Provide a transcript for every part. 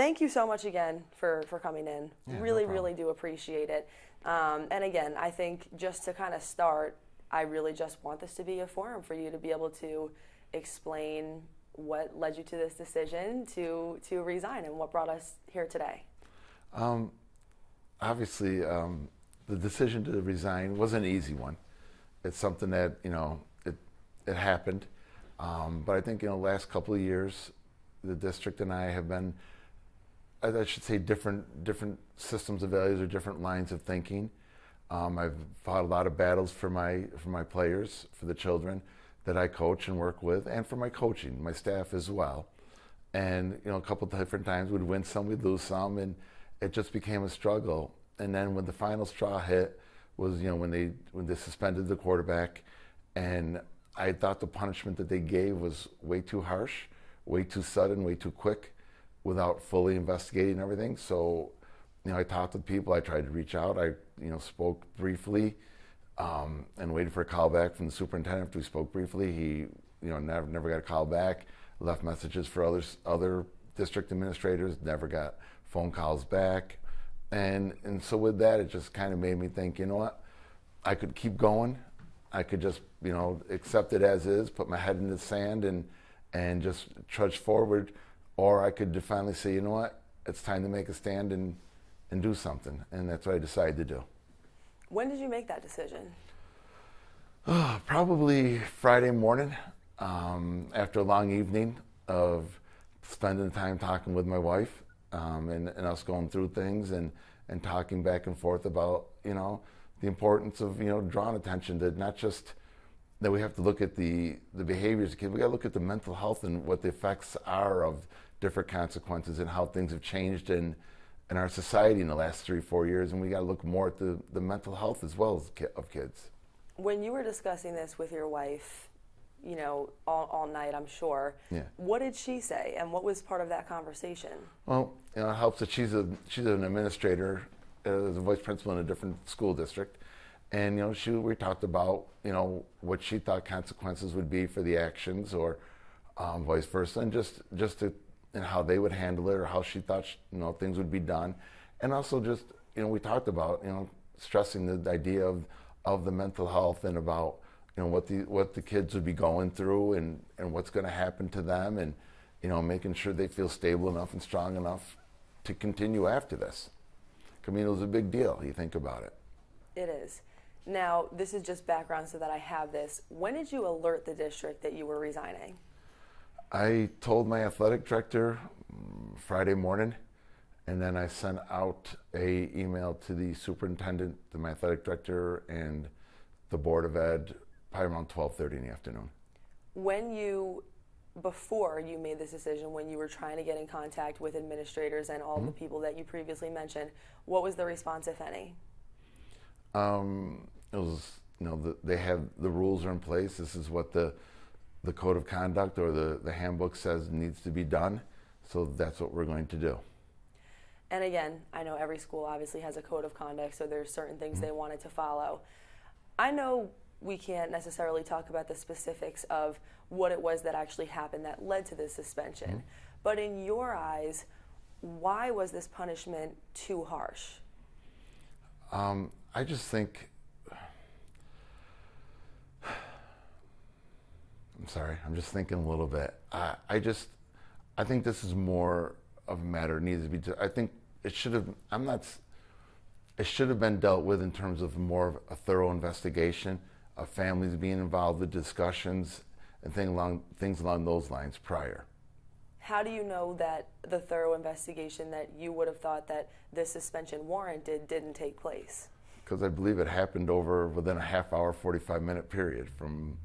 thank you so much again for, for coming in. Yeah, really, problem. really do appreciate it. Um, and again, I think just to kind of start, I really just want this to be a forum for you to be able to explain what led you to this decision to to resign and what brought us here today. Um, obviously, um, the decision to resign was an easy one. It's something that you know it it happened, um, but I think you know last couple of years, the district and I have been, I should say, different different systems of values or different lines of thinking. Um, I've fought a lot of battles for my for my players, for the children that I coach and work with, and for my coaching, my staff as well. And you know, a couple different times we'd win some, we'd lose some, and it just became a struggle. And then when the final straw hit was, you know, when they when they suspended the quarterback, and I thought the punishment that they gave was way too harsh, way too sudden, way too quick, without fully investigating everything. So, you know, I talked with people. I tried to reach out. I, you know, spoke briefly, um, and waited for a call back from the superintendent. After we spoke briefly, he, you know, never never got a call back. Left messages for others, other district administrators. Never got phone calls back, and and so with that, it just kind of made me think. You know what? I could keep going. I could just, you know, accept it as is, put my head in the sand, and and just trudge forward, or I could finally say, you know what? It's time to make a stand and and do something, and that's what I decided to do. When did you make that decision? Probably Friday morning, um, after a long evening of spending time talking with my wife um, and, and us going through things and, and talking back and forth about, you know, the importance of, you know, drawing attention to not just that we have to look at the, the behaviors of kids, we got to look at the mental health and what the effects are of different consequences and how things have changed in, in our society in the last three, four years. And we got to look more at the, the mental health as well as ki- of kids. When you were discussing this with your wife, you know, all, all night, I'm sure. Yeah. What did she say, and what was part of that conversation? Well, you know, it helps that she's a she's an administrator uh, as a vice principal in a different school district, and you know, she we talked about you know what she thought consequences would be for the actions, or um, vice versa, and just just to and how they would handle it, or how she thought you know things would be done, and also just you know we talked about you know stressing the idea of of the mental health and about you know what the what the kids would be going through and and what's going to happen to them and you know making sure they feel stable enough and strong enough to continue after this. Was a big deal. You think about it. It is. Now, this is just background so that I have this. When did you alert the district that you were resigning? I told my athletic director mm, Friday morning, and then I sent out a email to the superintendent, to my athletic director, and the board of ed probably around 12:30 in the afternoon. When you, before you made this decision, when you were trying to get in contact with administrators and all the people that you previously mentioned, what was the response, if any? Um, it was, you know, the, they have the rules are in place. This is what the the code of conduct or the, the handbook says needs to be done. So that's what we're going to do. And again, I know every school obviously has a code of conduct, so there's certain things they wanted to follow. I know we can't necessarily talk about the specifics of what it was that actually happened that led to this suspension, but in your eyes, why was this punishment too harsh? Um, I just think. I'm sorry. I'm just thinking a little bit. I, I just, I think this is more of a matter that needs to be. I think it should have. I'm not. It should have been dealt with in terms of more of a thorough investigation of families being involved with discussions and things along things along those lines prior. How do you know that the thorough investigation that you would have thought that this suspension warranted didn't take place? because I believe it happened over within a half hour, 45 minute period from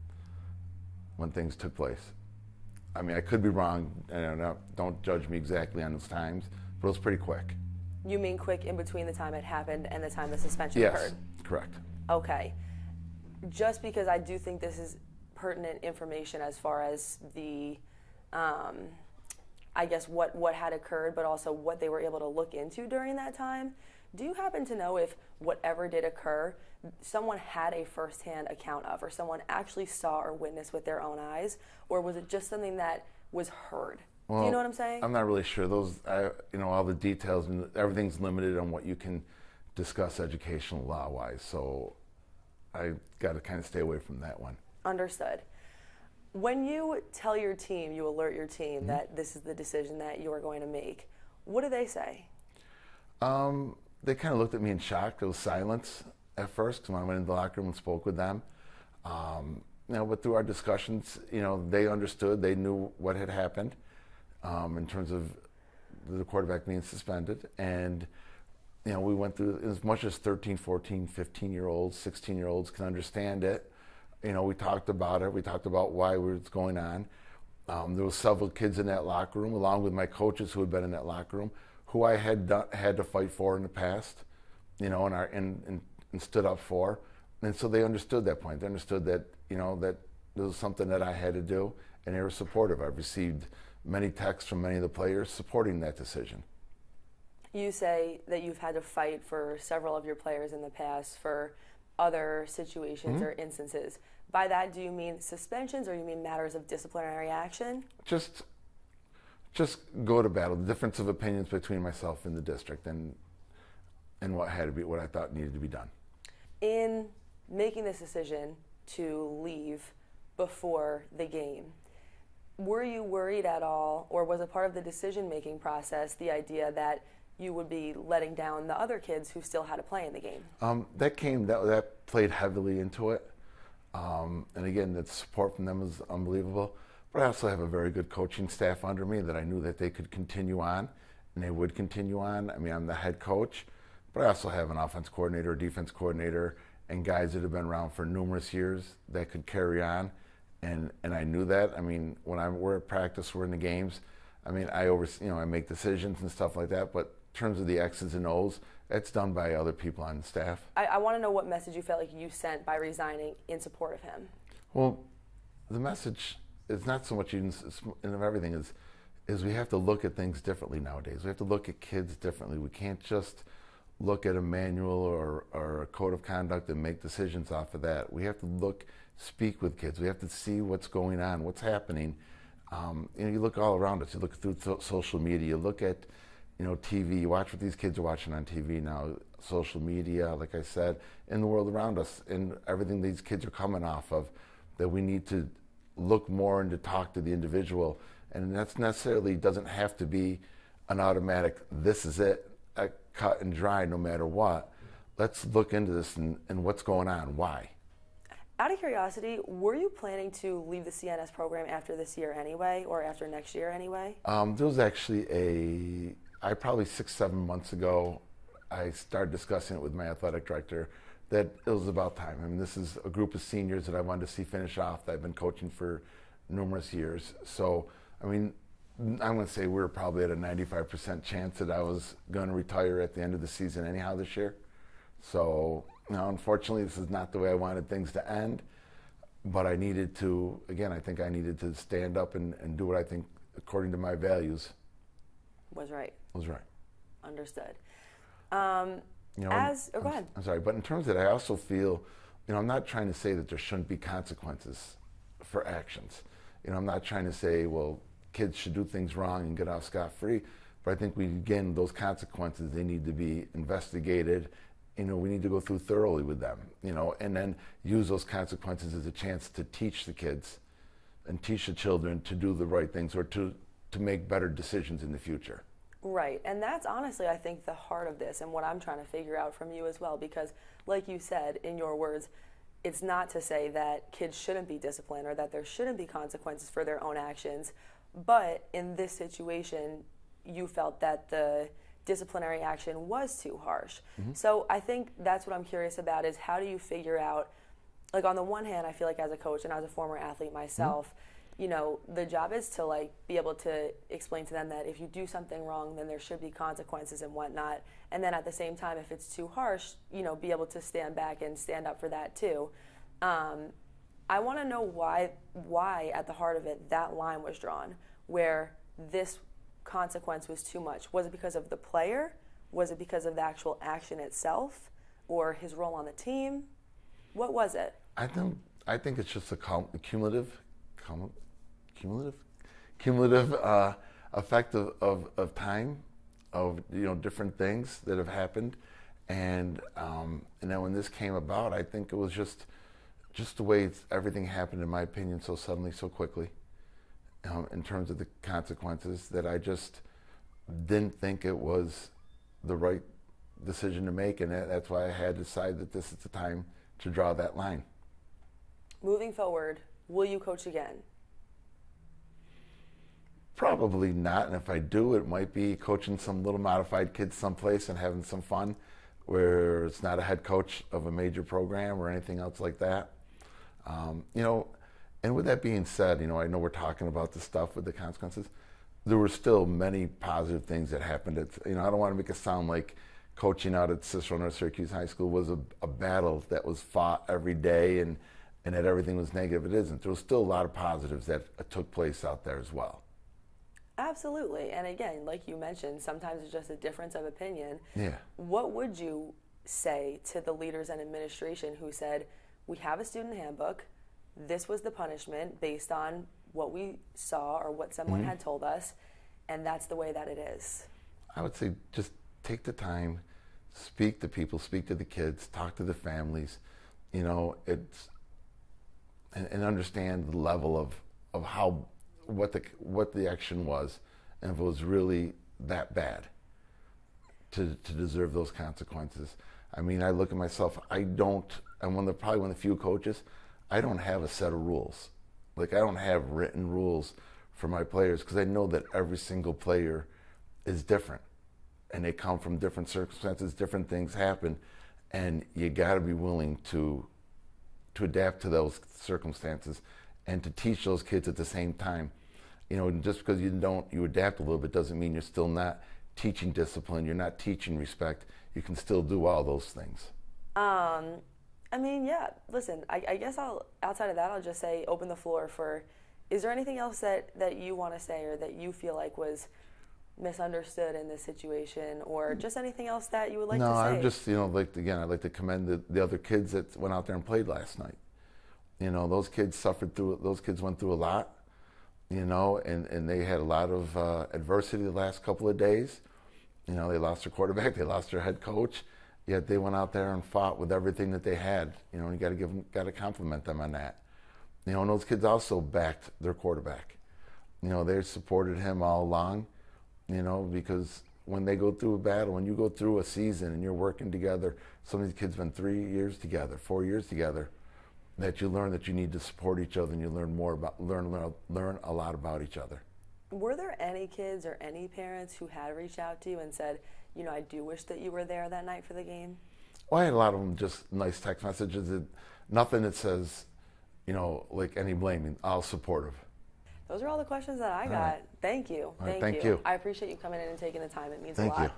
when things took place. I mean, I could be wrong, and don't judge me exactly on those times, but it was pretty quick. You mean quick in between the time it happened and the time the suspension Yes, occurred? correct. Okay. Just because I do think this is pertinent information as far as the, um, I guess, what, what had occurred, but also what they were able to look into during that time. Do you happen to know if whatever did occur, someone had a firsthand account of, or someone actually saw or witnessed with their own eyes, or was it just something that was heard? Do you know what I'm saying? I'm not really sure. Those, I, you know, all the details and everything's limited on what you can discuss educational law wise. So I got to kind of stay away from that one. Understood. When you tell your team, you alert your team Mm-hmm. that this is the decision that you are going to make, what do they say? Um, they kind of looked at me in shock. There was silence at first when I went into the locker room and spoke with them. Um, you know, but through our discussions, you know, they understood. They knew what had happened um, in terms of the quarterback being suspended. And, you know, we went through as much as 13, 14, 15 year olds, 16 year olds can understand it. You know, we talked about it. We talked about why it was going on. Um, there was several kids in that locker room, along with my coaches who had been in that locker room, who I had done, had to fight for in the past, you know, and, our, and, and, and stood up for. And so they understood that point. They understood that, you know, that this was something that I had to do, and they were supportive. I've received many texts from many of the players supporting that decision. You say that you've had to fight for several of your players in the past for other situations Mm-hmm. or instances. By that, do you mean suspensions or you mean matters of disciplinary action? Just, just go to battle. The difference of opinions between myself and the district, and and what had to be, what I thought needed to be done. In making this decision to leave before the game, were you worried at all, or was a part of the decision making process the idea that you would be letting down the other kids who still had to play in the game? Um, that came that that played heavily into it, um, and again, the support from them was unbelievable. But I also have a very good coaching staff under me that I knew that they could continue on, and they would continue on. I mean, I'm the head coach, but I also have an offense coordinator, a defense coordinator, and guys that have been around for numerous years that could carry on, and and I knew that. I mean, when I we're at practice, we're in the games. I mean, I over you know I make decisions and stuff like that, but in terms of the X's and O's, that's done by other people on staff. I, I want to know what message you felt like you sent by resigning in support of him. Well, the message is not so much in, in everything is is we have to look at things differently nowadays. We have to look at kids differently. We can't just look at a manual or, or a code of conduct and make decisions off of that. We have to look, speak with kids. We have to see what's going on, what's happening. Um, you know, you look all around us. You look through so- social media. You look at, you know, TV. You watch what these kids are watching on TV now. Social media, like I said, in the world around us, and everything these kids are coming off of. That we need to look more and to talk to the individual, and that's necessarily doesn't have to be an automatic. This is it, a cut and dry, no matter what. Let's look into this and, and what's going on. Why? Out of curiosity, were you planning to leave the CNS program after this year anyway, or after next year anyway? Um, there was actually a, I probably six, seven months ago, I started discussing it with my athletic director that it was about time. I mean, this is a group of seniors that I wanted to see finish off that I've been coaching for numerous years. So, I mean, I'm going to say we were probably at a 95% chance that I was going to retire at the end of the season anyhow this year. So, you know, unfortunately, this is not the way I wanted things to end. But I needed to, again, I think I needed to stand up and, and do what I think, according to my values, Was right. was right. Understood. Um, You know, As- oh, I'm. I'm sorry, but in terms of that, I also feel, you know, I'm not trying to say that there shouldn't be consequences for actions. You know, I'm not trying to say, well, kids should do things wrong and get off scot free. But I think we, again, those consequences, they need to be investigated. You know, we need to go through thoroughly with them, you know, and then use those consequences as a chance to teach the kids and teach the children to do the right things or to, to make better decisions in the future. Right. And that's honestly, I think, the heart of this and what I'm trying to figure out from you as well. Because, like you said in your words, it's not to say that kids shouldn't be disciplined or that there shouldn't be consequences for their own actions. But in this situation, you felt that the disciplinary action was too harsh. Mm-hmm. So I think that's what I'm curious about is how do you figure out like on the one hand, I feel like as a coach and as a former athlete mm-hmm. myself, you know, the job is to like be able to explain to them that if you do something wrong, then there should be consequences and whatnot. And then at the same time, if it's too harsh, you know, be able to stand back and stand up for that too. Um, I want to know why, why at the heart of it that line was drawn, where this consequence was too much. Was it because of the player? Was it because of the actual action itself, or his role on the team? What was it? I think I think it's just a cum- cumulative, cum- cumulative, cumulative uh, effect of, of, of time, of you know different things that have happened, and um, and then when this came about, I think it was just just the way everything happened, in my opinion, so suddenly, so quickly, um, in terms of the consequences, that I just didn't think it was the right decision to make, and that, that's why I had to decide that this is the time to draw that line. Moving forward, will you coach again? Probably not, and if I do, it might be coaching some little modified kids someplace and having some fun, where it's not a head coach of a major program or anything else like that. Um, you know, and with that being said, you know, I know we're talking about the stuff with the consequences. There were still many positive things that happened. At, you know, I don't want to make it sound like coaching out at Cicero North Syracuse High School was a, a battle that was fought every day and, and that everything was negative. It isn't. There was still a lot of positives that uh, took place out there as well. Absolutely. And again, like you mentioned, sometimes it's just a difference of opinion. Yeah. What would you say to the leaders and administration who said, we have a student handbook, this was the punishment based on what we saw or what someone mm-hmm. had told us, and that's the way that it is? I would say just take the time, speak to people, speak to the kids, talk to the families, you know, it's and, and understand the level of, of how what the what the action was and if it was really that bad to to deserve those consequences. I mean, I look at myself, I don't I'm one of the, probably one of the few coaches, I don't have a set of rules. Like I don't have written rules for my players because I know that every single player is different and they come from different circumstances, different things happen, and you got to be willing to to adapt to those circumstances and to teach those kids at the same time. You know, just because you don't you adapt a little bit doesn't mean you're still not teaching discipline. You're not teaching respect. You can still do all those things. Um, I mean, yeah. Listen, I, I guess I'll outside of that, I'll just say open the floor for. Is there anything else that that you want to say or that you feel like was misunderstood in this situation, or just anything else that you would like no, to say? No, I just, you know, like again, I'd like to commend the, the other kids that went out there and played last night. You know, those kids suffered through. Those kids went through a lot. You know, and, and they had a lot of uh, adversity the last couple of days. You know, they lost their quarterback, they lost their head coach, yet they went out there and fought with everything that they had. You know, and you got to give them, got to compliment them on that. You know, and those kids also backed their quarterback. You know, they supported him all along you know, because when they go through a battle, when you go through a season and you're working together, some of these kids have been three years together, four years together, that you learn that you need to support each other and you learn more about learn learn, learn a lot about each other. Were there any kids or any parents who had reached out to you and said, you know, I do wish that you were there that night for the game? Well, I had a lot of them just nice text messages, that, nothing that says, you know, like any blaming. All supportive. Those are all the questions that I got. Right. Thank you. Thank, thank you. you. I appreciate you coming in and taking the time. It means thank a lot. You.